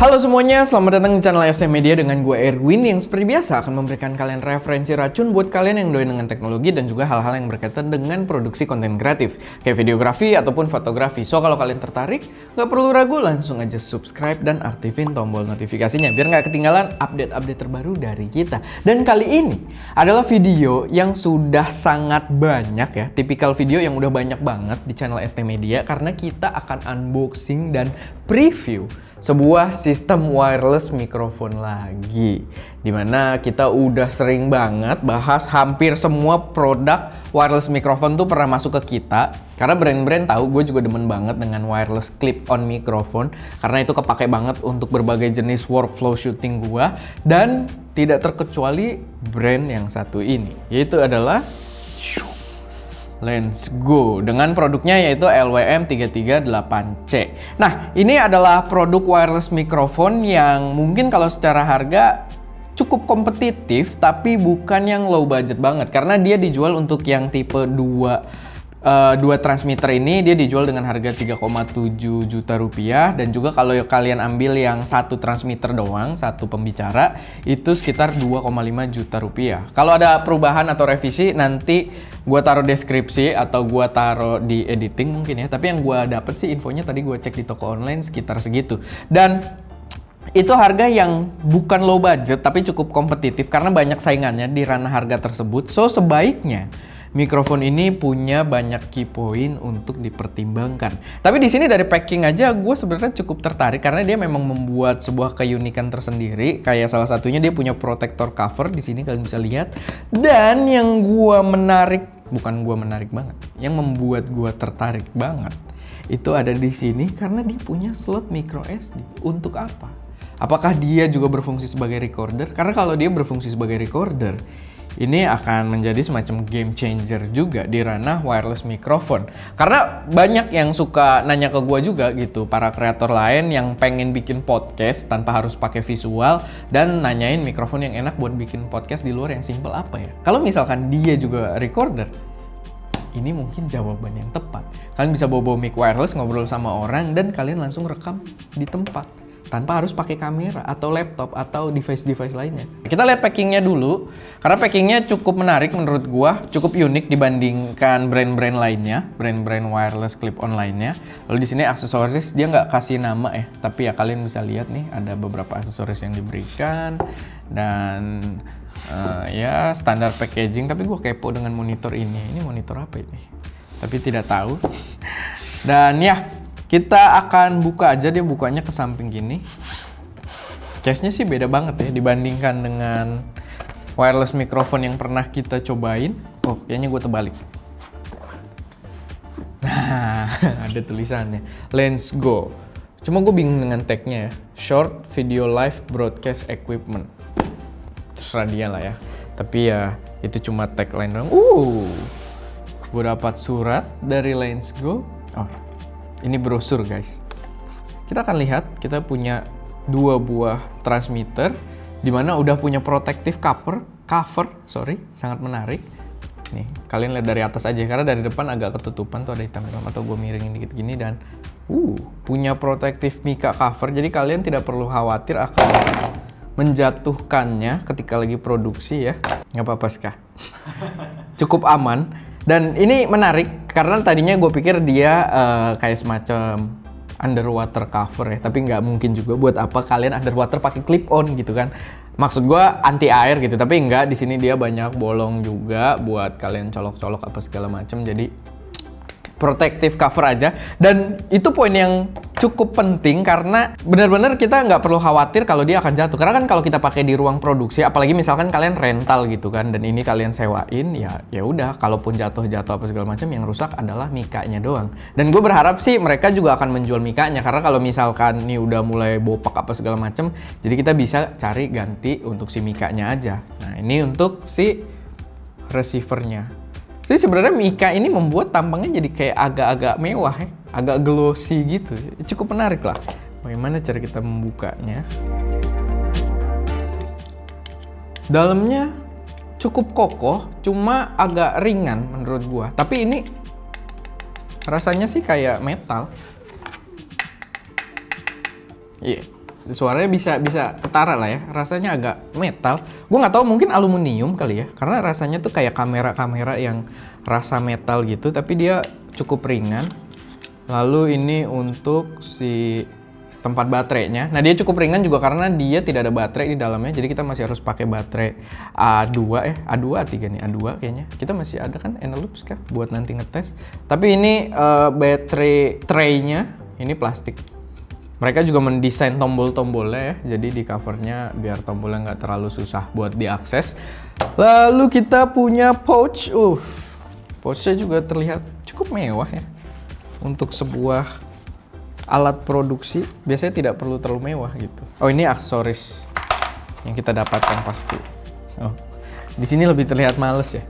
Halo semuanya, selamat datang di channel ST Media dengan gue Erwin yang seperti biasa akan memberikan kalian referensi racun buat kalian yang doyan dengan teknologi dan juga hal-hal yang berkaitan dengan produksi konten kreatif kayak videografi ataupun fotografi. So kalau kalian tertarik, nggak perlu ragu langsung aja subscribe dan aktifin tombol notifikasinya biar nggak ketinggalan update-update terbaru dari kita. Dan kali ini adalah video yang sudah sangat banyak ya, tipikal video yang udah banyak banget di channel ST Media karena kita akan unboxing dan preview sebuah sistem wireless mikrofon lagi di mana kita udah sering banget bahas hampir semua produk wireless mikrofon tuh pernah masuk ke kita. Karena brand-brand tahu gue juga demen banget dengan wireless clip on mikrofon karena itu kepake banget untuk berbagai jenis workflow syuting gue dan tidak terkecuali brand yang satu ini yaitu adalah Let's go dengan produknya yaitu LWM338C. Nah, ini adalah produk wireless mikrofon yang mungkin kalau secara harga cukup kompetitif tapi bukan yang low budget banget karena dia dijual untuk yang tipe 2 uh, dua transmitter ini dia dijual dengan harga 3,7 juta rupiah. Dan juga kalau kalian ambil yang satu transmitter doang satu pembicara itu sekitar 2,5 juta rupiah. Kalau ada perubahan atau revisi nanti gua taruh deskripsi atau gua taruh di editing mungkin ya. Tapi yang gua dapet sih infonya tadi gua cek di toko online sekitar segitu. Dan itu harga yang bukan low budget tapi cukup kompetitif karena banyak saingannya di ranah harga tersebut. So sebaiknya mikrofon ini punya banyak key point untuk dipertimbangkan. Tapi di sini dari packing aja gue sebenarnya cukup tertarik karena dia memang membuat sebuah keunikan tersendiri. Kayak salah satunya dia punya protector cover di sini kalian bisa lihat. Dan yang gue menarik, bukan gue menarik banget, yang membuat gue tertarik banget itu ada di sini karena dia punya slot micro SD. Untuk apa? Apakah dia juga berfungsi sebagai recorder? Karena kalau dia berfungsi sebagai recorder, ini akan menjadi semacam game changer juga di ranah wireless microphone. Karena banyak yang suka nanya ke gue juga gitu, para kreator lain yang pengen bikin podcast tanpa harus pakai visual dan nanyain mikrofon yang enak buat bikin podcast di luar yang simple apa ya. Kalau misalkan dia juga recorder, ini mungkin jawaban yang tepat. Kalian bisa bawa-bawa mic wireless, ngobrol sama orang, dan kalian langsung rekam di tempat tanpa harus pakai kamera atau laptop atau device-device lainnya. Kita lihat packingnya dulu, karena packingnya cukup menarik menurut gua, cukup unik dibandingkan brand-brand lainnya, brand-brand wireless clip-on lainnya. Lalu di sini aksesoris dia nggak kasih nama ya, tapi ya kalian bisa lihat nih ada beberapa aksesoris yang diberikan dan uh, ya standar packaging. Tapi gua kepo dengan monitor ini. Ini monitor apa ini? Tapi tidak tahu. Dan ya kita akan buka aja dia bukanya ke samping gini. Case-nya sih beda banget ya dibandingkan dengan wireless microphone yang pernah kita cobain. Oh, kayaknya gue terbalik. Nah, ada tulisannya. Let's go. Cuma gue bingung dengan tagnya ya. Short Video Live Broadcast Equipment. Terserah dia lah ya. Tapi ya, itu cuma tagline doang. Uh, gue dapat surat dari Let's Go. Oh, ini brosur guys. Kita akan lihat kita punya dua buah transmitter di mana udah punya protective cover, cover, sorry, sangat menarik. Nih, kalian lihat dari atas aja karena dari depan agak ketutupan tuh ada hitam-hitam atau gue miringin dikit gini dan uh punya protective mica cover jadi kalian tidak perlu khawatir akan menjatuhkannya ketika lagi produksi ya. Nggak apa-apa Ska. Cukup aman dan ini menarik karena tadinya gue pikir dia uh, kayak semacam underwater cover ya, tapi nggak mungkin juga buat apa kalian underwater pakai clip on gitu kan. Maksud gue anti air gitu, tapi enggak di sini dia banyak bolong juga buat kalian colok-colok apa segala macam. Jadi protective cover aja. Dan itu poin yang cukup penting karena benar-benar kita nggak perlu khawatir kalau dia akan jatuh. Karena kan kalau kita pakai di ruang produksi apalagi misalkan kalian rental gitu kan dan ini kalian sewain ya ya udah. Kalaupun jatuh-jatuh apa segala macam yang rusak adalah mikanya doang. Dan gue berharap sih mereka juga akan menjual mikanya. Karena kalau misalkan ini udah mulai bopak apa segala macam jadi kita bisa cari ganti untuk si mikanya aja. Nah ini untuk si receivernya jadi sebenarnya Mika ini membuat tampangnya jadi kayak agak-agak mewah ya, agak glossy gitu. Cukup menarik lah. Bagaimana cara kita membukanya? Dalamnya cukup kokoh, cuma agak ringan menurut gua. Tapi ini rasanya sih kayak metal. Iya. Yeah. Suaranya bisa bisa ketara lah ya. Rasanya agak metal. Gue nggak tahu mungkin aluminium kali ya. Karena rasanya tuh kayak kamera-kamera yang rasa metal gitu, tapi dia cukup ringan. Lalu ini untuk si tempat baterainya. Nah dia cukup ringan juga karena dia tidak ada baterai di dalamnya, jadi kita masih harus pakai baterai A2 eh A2 A3 nih A2 kayaknya. Kita masih ada kan Eneloop kan buat nanti ngetes. Tapi ini uh, baterai tray-nya ini plastik. Mereka juga mendesain tombol-tombolnya ya, jadi di covernya biar tombolnya nggak terlalu susah buat diakses. Lalu kita punya pouch, uh, pouchnya juga terlihat cukup mewah ya untuk sebuah alat produksi biasanya tidak perlu terlalu mewah gitu. Oh ini aksesoris yang kita dapatkan pasti. Oh, di sini lebih terlihat males ya.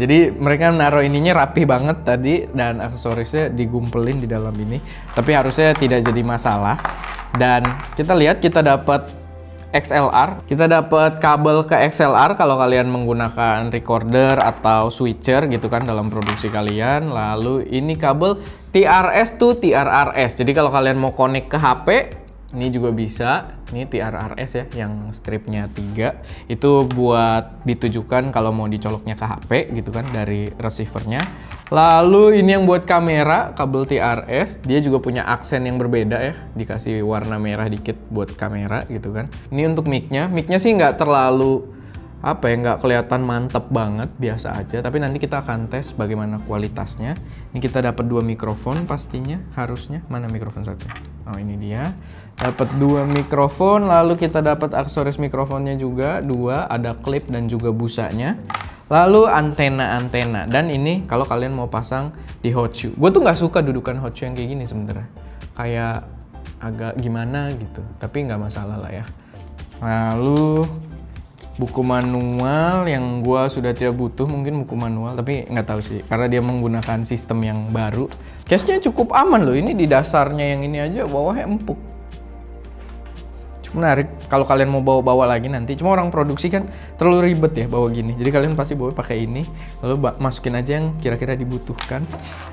Jadi mereka naruh ininya rapi banget tadi dan aksesorisnya digumpelin di dalam ini. Tapi harusnya tidak jadi masalah. Dan kita lihat kita dapat XLR. Kita dapat kabel ke XLR kalau kalian menggunakan recorder atau switcher gitu kan dalam produksi kalian. Lalu ini kabel TRS to TRRS. Jadi kalau kalian mau connect ke HP, ini juga bisa. Ini TRRS ya yang stripnya 3. Itu buat ditujukan kalau mau dicoloknya ke HP gitu kan dari receivernya. Lalu ini yang buat kamera, kabel TRS, dia juga punya aksen yang berbeda ya, dikasih warna merah dikit buat kamera gitu kan. Ini untuk mic-nya, mic-nya sih nggak terlalu apa ya nggak kelihatan mantep banget biasa aja tapi nanti kita akan tes bagaimana kualitasnya ini kita dapat dua mikrofon pastinya harusnya mana mikrofon satu oh ini dia dapat dua mikrofon lalu kita dapat aksesoris mikrofonnya juga dua ada klip dan juga busanya Lalu antena-antena dan ini kalau kalian mau pasang di hot shoe. Gue tuh nggak suka dudukan hot shoe yang kayak gini sebenarnya. Kayak agak gimana gitu. Tapi nggak masalah lah ya. Lalu buku manual yang gue sudah tidak butuh mungkin buku manual tapi nggak tahu sih karena dia menggunakan sistem yang baru case-nya cukup aman loh ini di dasarnya yang ini aja bawahnya empuk menarik. Kalau kalian mau bawa-bawa lagi nanti cuma orang produksi kan terlalu ribet ya bawa gini. Jadi kalian pasti bawa pakai ini lalu masukin aja yang kira-kira dibutuhkan.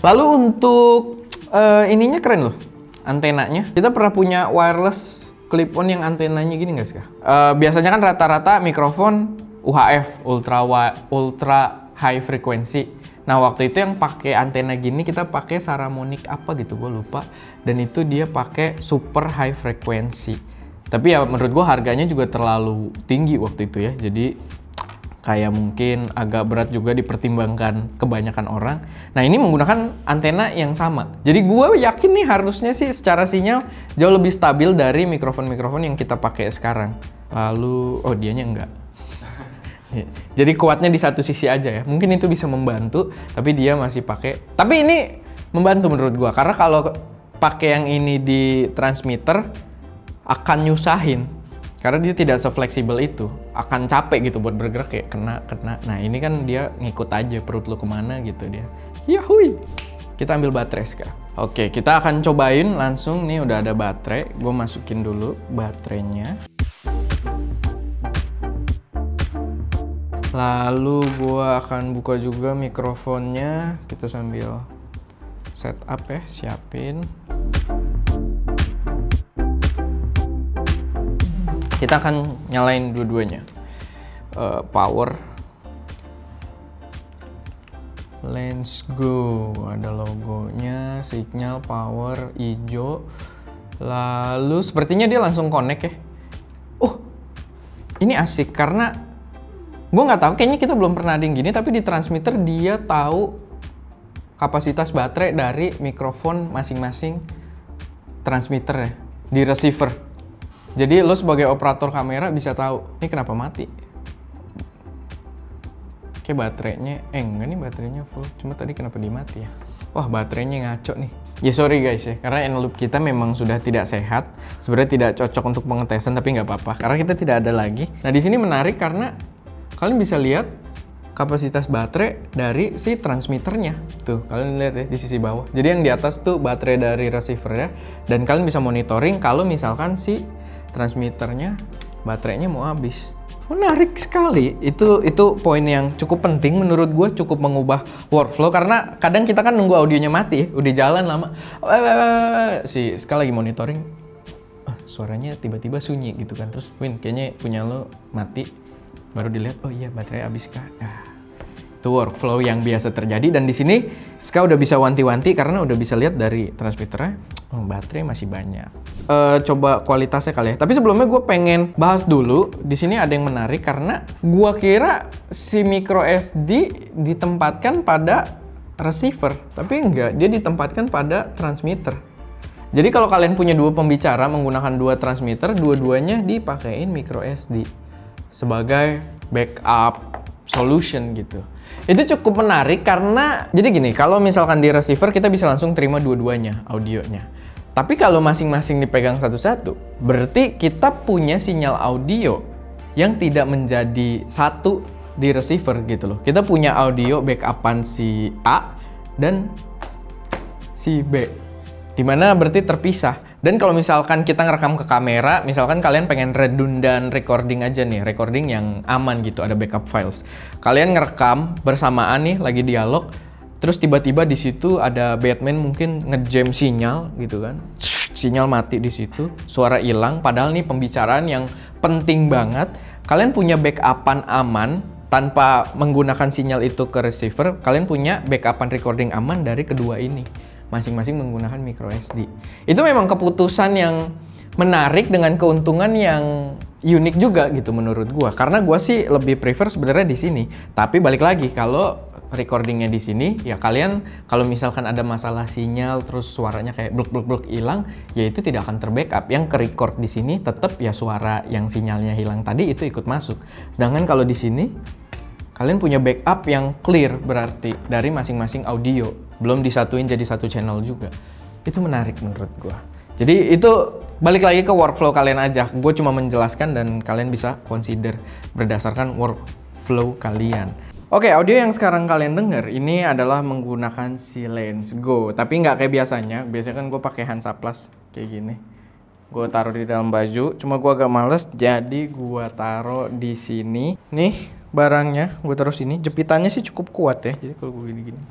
Lalu untuk uh, ininya keren loh antenanya. Kita pernah punya wireless clip on yang antenanya gini nggak sih uh, biasanya kan rata-rata mikrofon UHF ultra ultra high frequency. Nah waktu itu yang pakai antena gini kita pakai Saramonic apa gitu gue lupa. Dan itu dia pakai super high frequency tapi ya menurut gue harganya juga terlalu tinggi waktu itu ya jadi kayak mungkin agak berat juga dipertimbangkan kebanyakan orang. Nah ini menggunakan antena yang sama. Jadi gue yakin nih harusnya sih secara sinyal jauh lebih stabil dari mikrofon-mikrofon yang kita pakai sekarang. Lalu, oh dianya enggak. Jadi kuatnya di satu sisi aja ya. Mungkin itu bisa membantu, tapi dia masih pakai. Tapi ini membantu menurut gue karena kalau pakai yang ini di transmitter akan nyusahin. Karena dia tidak sefleksibel itu. Akan capek gitu buat bergerak kayak kena kena. Nah ini kan dia ngikut aja perut lo ke mana gitu dia. Yahui. Kita ambil baterai sekarang. Oke kita akan cobain langsung. Nih udah ada baterai. Gue masukin dulu baterainya. Lalu gue akan buka juga mikrofonnya. Kita sambil setup ya siapin kita akan nyalain dua-duanya. Uh, power. Let's go. Ada logonya signal power hijau. Lalu sepertinya dia langsung connect ya. Oh ini asik karena gue nggak tahu kayaknya kita belum pernah ada yang gini tapi di transmitter dia tahu kapasitas baterai dari mikrofon masing-masing transmitter ya di receiver jadi lo sebagai operator kamera bisa tahu ini kenapa mati. Kayak baterainya, eh enggak nih baterainya full. Cuma tadi kenapa dimati ya? Wah baterainya ngaco nih. Ya sorry guys ya, karena loop kita memang sudah tidak sehat. Sebenarnya tidak cocok untuk pengetesan tapi nggak apa-apa. Karena kita tidak ada lagi. Nah di sini menarik karena kalian bisa lihat kapasitas baterai dari si transmitternya. Tuh, kalian lihat ya di sisi bawah. Jadi yang di atas tuh baterai dari receiver ya. Dan kalian bisa monitoring kalau misalkan si transmitternya baterainya mau habis. Menarik sekali. Itu itu poin yang cukup penting menurut gue cukup mengubah workflow karena kadang kita kan nunggu audionya mati udah jalan lama. Si sekali lagi monitoring. Suaranya tiba-tiba sunyi gitu kan. Terus Win kayaknya punya lo mati. Baru dilihat oh iya baterai habis kah itu workflow yang biasa terjadi. Dan di sini Ska udah bisa wanti-wanti karena udah bisa lihat dari transmitternya oh, baterai masih banyak. Uh, coba kualitasnya kali ya. Tapi sebelumnya gue pengen bahas dulu di sini ada yang menarik karena gue kira si micro SD ditempatkan pada receiver tapi enggak dia ditempatkan pada transmitter. Jadi kalau kalian punya dua pembicara menggunakan dua transmitter dua-duanya dipakein micro SD sebagai backup solution gitu. Itu cukup menarik karena jadi gini, kalau misalkan di receiver kita bisa langsung terima dua-duanya audionya. Tapi kalau masing-masing dipegang satu-satu, berarti kita punya sinyal audio yang tidak menjadi satu di receiver gitu loh. Kita punya audio backupan si A dan si B. Di mana berarti terpisah. Dan kalau misalkan kita ngerekam ke kamera, misalkan kalian pengen redundant recording aja nih, recording yang aman gitu, ada backup files. Kalian ngerekam bersamaan nih lagi dialog, terus tiba-tiba di situ ada Batman mungkin ngejam sinyal gitu kan. Sinyal mati di situ, suara hilang padahal nih pembicaraan yang penting banget. Kalian punya backupan aman tanpa menggunakan sinyal itu ke receiver, kalian punya backupan recording aman dari kedua ini masing-masing menggunakan micro SD. Itu memang keputusan yang menarik dengan keuntungan yang unik juga gitu menurut gua. Karena gua sih lebih prefer sebenarnya di sini. Tapi balik lagi kalau recordingnya di sini ya kalian kalau misalkan ada masalah sinyal terus suaranya kayak bluk bluk bluk hilang ya itu tidak akan terbackup. Yang ke record di sini tetap ya suara yang sinyalnya hilang tadi itu ikut masuk. Sedangkan kalau di sini kalian punya backup yang clear berarti dari masing-masing audio. Belum disatuin jadi satu channel juga. Itu menarik menurut gue jadi itu balik lagi ke workflow kalian aja. Gue cuma menjelaskan dan kalian bisa consider berdasarkan workflow kalian Oke, okay, audio yang sekarang kalian denger ini adalah menggunakan si Lens Go, tapi nggak kayak biasanya. Biasanya kan gue pakai Hansaplast kayak gini. Gue taruh di dalam baju, cuma gue agak males, jadi gue taruh di sini. Nih barangnya, gue taruh sini. Jepitannya sih cukup kuat ya, jadi kalau gue gini-gini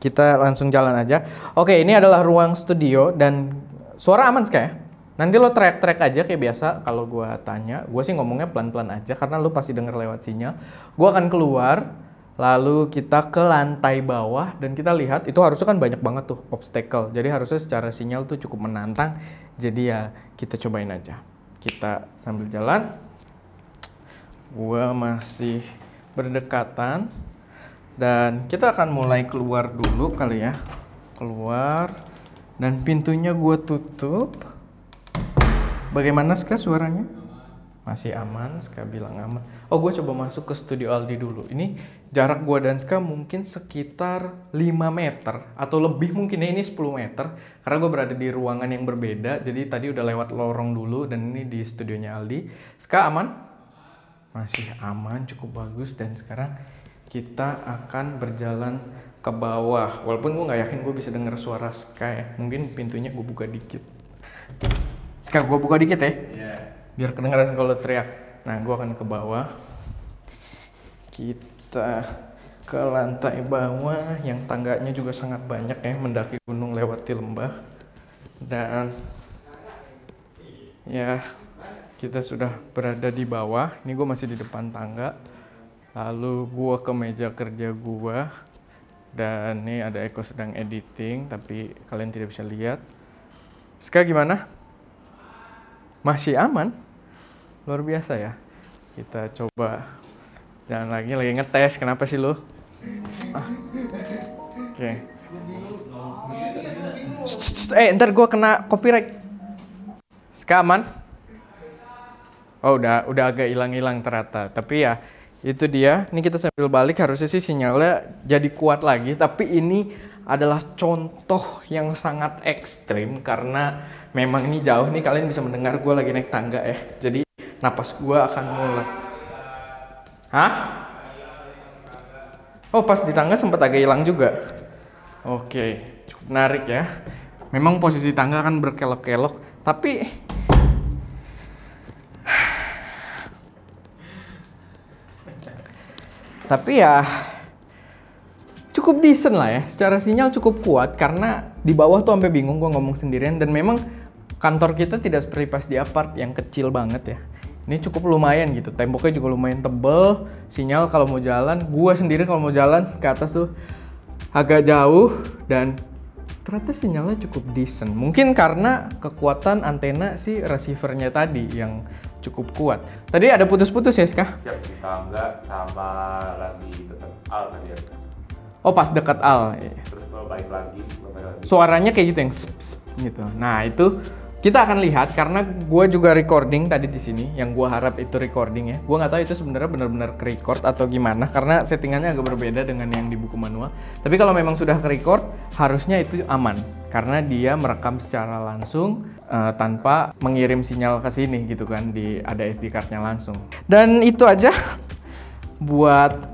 kita langsung jalan aja. Oke, ini adalah ruang studio dan suara aman sekali ya. Nanti lo track-track aja kayak biasa kalau gue tanya. Gue sih ngomongnya pelan-pelan aja karena lo pasti denger lewat sinyal. Gue akan keluar, lalu kita ke lantai bawah dan kita lihat itu harusnya kan banyak banget tuh obstacle. Jadi harusnya secara sinyal tuh cukup menantang. Jadi ya kita cobain aja. Kita sambil jalan. Gue masih berdekatan dan kita akan mulai keluar dulu kali ya. Keluar. Dan pintunya gue tutup. Bagaimana Ska suaranya? Masih aman, Ska bilang aman. Oh gue coba masuk ke studio Aldi dulu. Ini jarak gue dan Ska mungkin sekitar 5 meter. Atau lebih mungkin ya ini 10 meter. Karena gue berada di ruangan yang berbeda. Jadi tadi udah lewat lorong dulu dan ini di studionya Aldi. Ska aman? Masih aman, cukup bagus. Dan sekarang kita akan berjalan ke bawah. Walaupun gue nggak yakin gue bisa dengar suara Sky. Mungkin pintunya gue buka dikit. Sky gue buka dikit ya. Yeah. Biar kedengaran kalau teriak. Nah gue akan ke bawah. Kita ke lantai bawah yang tangganya juga sangat banyak ya mendaki gunung lewati lembah dan ya kita sudah berada di bawah ini gue masih di depan tangga lalu gua ke meja kerja gua dan ini ada Eko sedang editing tapi kalian tidak bisa lihat Ska gimana? Masih aman? Luar biasa ya kita coba jangan lagi lagi ngetes kenapa sih lo? Ah. Oke okay. Eh ntar gua kena copyright Ska aman? Oh udah udah agak hilang-hilang ternyata tapi ya itu dia ini kita sambil balik harusnya sih sinyalnya jadi kuat lagi tapi ini adalah contoh yang sangat ekstrim karena memang ini jauh nih kalian bisa mendengar gue lagi naik tangga ya. Jadi napas gue akan mulai hah? Oh pas di tangga sempat agak hilang juga. Oke cukup menarik ya. Memang posisi tangga kan berkelok-kelok tapi Tapi ya cukup decent lah ya. Secara sinyal cukup kuat karena di bawah tuh sampai bingung gue ngomong sendirian dan memang kantor kita tidak seperti pas di apart yang kecil banget ya. Ini cukup lumayan gitu, temboknya juga lumayan tebel, sinyal kalau mau jalan, gua sendiri kalau mau jalan ke atas tuh agak jauh dan ternyata sinyalnya cukup decent. Mungkin karena kekuatan antena si receivernya tadi yang cukup kuat. Tadi ada putus-putus ya, Ska? Kita enggak sama lagi tetap al tadi ya. Oh, pas dekat Al. Terus balik lagi, balik lagi. Suaranya kayak gitu yang sp, sp, gitu. Nah, itu kita akan lihat karena gue juga recording tadi di sini yang gue harap itu recording ya gue nggak tahu itu sebenarnya benar-benar ke record atau gimana karena settingannya agak berbeda dengan yang di buku manual tapi kalau memang sudah ke record harusnya itu aman karena dia merekam secara langsung uh, tanpa mengirim sinyal ke sini gitu kan di ada SD cardnya langsung dan itu aja buat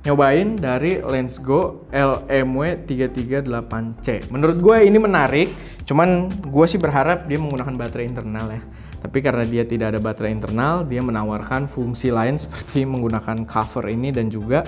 nyobain dari Lensgo LMW 338C. Menurut gue ini menarik, cuman gue sih berharap dia menggunakan baterai internal ya. Tapi karena dia tidak ada baterai internal, dia menawarkan fungsi lain seperti menggunakan cover ini dan juga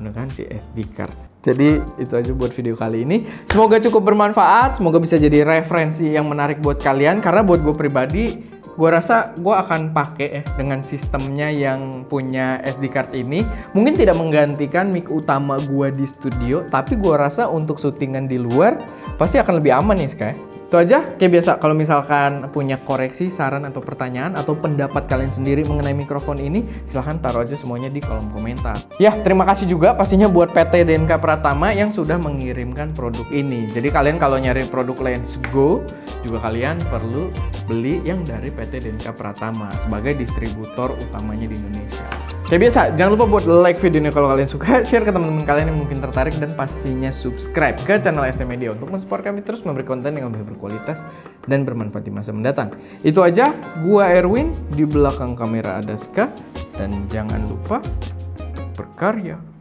menggunakan si SD card. Jadi itu aja buat video kali ini. Semoga cukup bermanfaat, semoga bisa jadi referensi yang menarik buat kalian. Karena buat gue pribadi, gue rasa gue akan pakai ya dengan sistemnya yang punya SD card ini. Mungkin tidak menggantikan mic utama gue di studio, tapi gue rasa untuk syutingan di luar pasti akan lebih aman nih Sky. Itu aja, kayak biasa kalau misalkan punya koreksi, saran atau pertanyaan atau pendapat kalian sendiri mengenai mikrofon ini, silahkan taruh aja semuanya di kolom komentar. Ya, terima kasih juga pastinya buat PT DNK Pratama yang sudah mengirimkan produk ini. Jadi kalian kalau nyari produk Lens Go, juga kalian perlu beli yang dari PT DNK Pratama sebagai distributor utamanya di Indonesia. Kayak biasa, jangan lupa buat like video ini kalau kalian suka, share ke teman-teman kalian yang mungkin tertarik, dan pastinya subscribe ke channel SM Media untuk mensupport kami terus memberi konten yang lebih berkualitas dan bermanfaat di masa mendatang. Itu aja, gua Erwin, di belakang kamera ada Ska, dan jangan lupa berkarya.